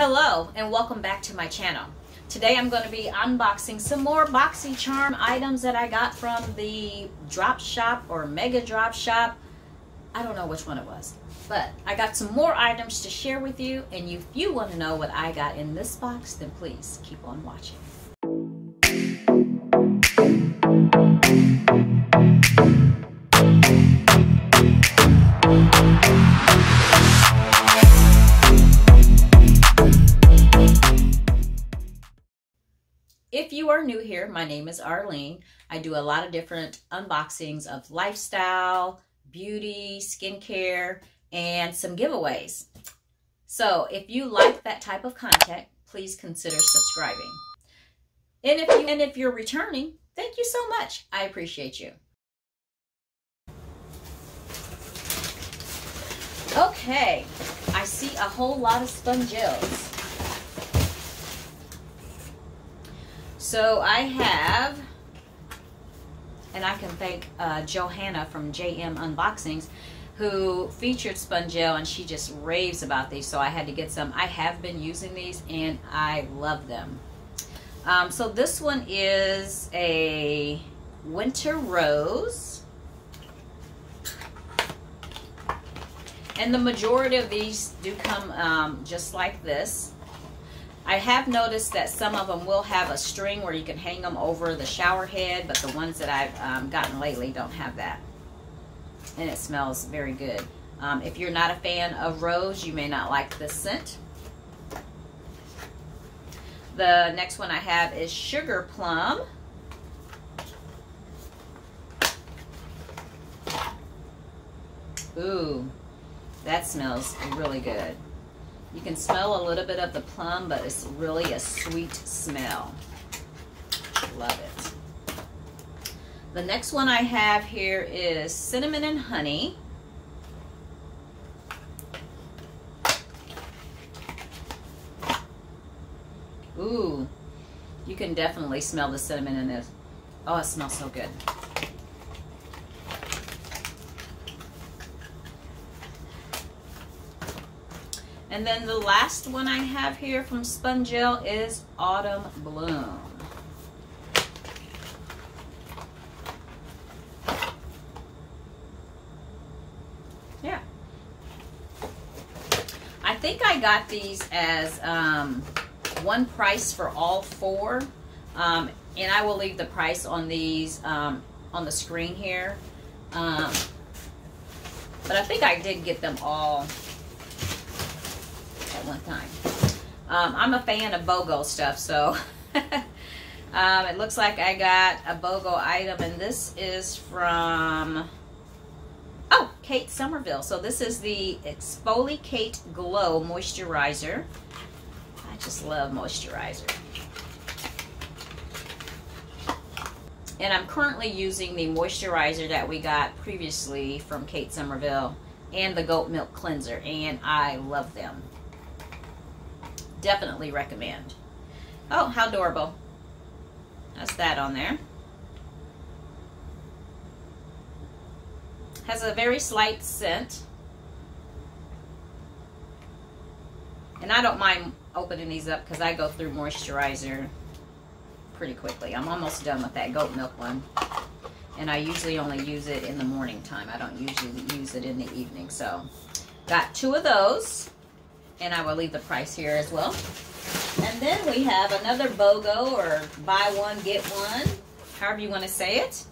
Hello and welcome back to my channel. Today I'm going to be unboxing some more BoxyCharm items that I got from the drop shop or mega drop shop. I don't know which one it was. But I got some more items to share with you and if you want to know what I got in this box then please keep on watching. If you are new here, my name is Arleen. I do a lot of different unboxings of lifestyle, beauty, skincare, and some giveaways. So if you like that type of content, please consider subscribing. And if, you, and if you're returning, thank you so much. I appreciate you. Okay, I see a whole lot of Spongelles. So I have, and I can thank uh, Johanna from JM Unboxings, who featured Spongelle, and she just raves about these. So I had to get some. I have been using these, and I love them. Um, so this one is a Winter Rose. And the majority of these do come um, just like this. I have noticed that some of them will have a string where you can hang them over the shower head, but the ones that I've um, gotten lately don't have that. And it smells very good. Um, if you're not a fan of rose, you may not like this scent. The next one I have is Sugar Plum. Ooh, that smells really good. You can smell a little bit of the plum, but it's really a sweet smell. Love it. The next one I have here is cinnamon and honey. Ooh, you can definitely smell the cinnamon in this. Oh, it smells so good. And then the last one I have here from Spongelle is Autumn Bloom. Yeah. I think I got these as um, one price for all four. Um, and I will leave the price on these um, on the screen here. Um, but I think I did get them all one time. Um, I'm a fan of BOGO stuff, so um, it looks like I got a BOGO item, and this is from, oh, Kate Somerville. So this is the ExfoliKate Glow Moisturizer. I just love moisturizer. And I'm currently using the moisturizer that we got previously from Kate Somerville and the goat milk cleanser and I love them definitely recommend. Oh, how adorable. That's that on there. Has a very slight scent. And I don't mind opening these up because I go through moisturizer pretty quickly. I'm almost done with that goat milk one. And I usually only use it in the morning time. I don't usually use it in the evening. So, got two of those and I will leave the price here as well. And then we have another BOGO or buy one, get one, however you want to say it.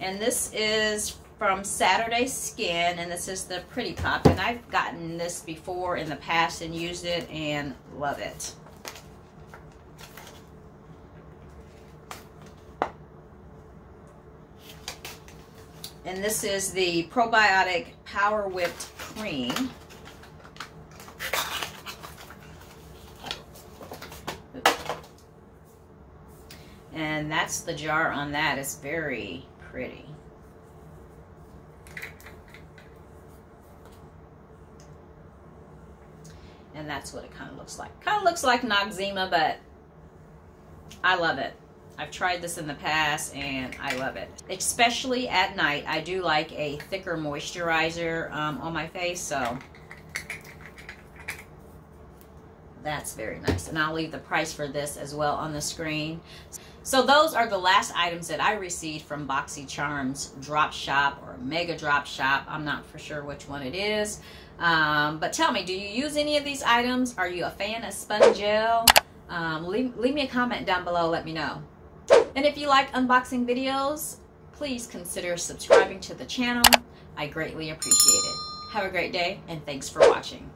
And this is from Saturday Skin, and this is the Pretty Pop. And I've gotten this before in the past and used it and love it. And this is the Probiotic Power Whipped Cream. And that's the jar on that. It's very pretty. And that's what it kind of looks like. Kind of looks like Noxzema, but I love it. I've tried this in the past and I love it. Especially at night. I do like a thicker moisturizer um, on my face, so That's very nice. And I'll leave the price for this as well on the screen. So those are the last items that I received from BoxyCharms Drop Shop or Mega Drop Shop. I'm not for sure which one it is. Um, but tell me, do you use any of these items? Are you a fan of Spongelle? Um, leave, leave me a comment down below. Let me know. And if you like unboxing videos, please consider subscribing to the channel. I greatly appreciate it. Have a great day, and thanks for watching.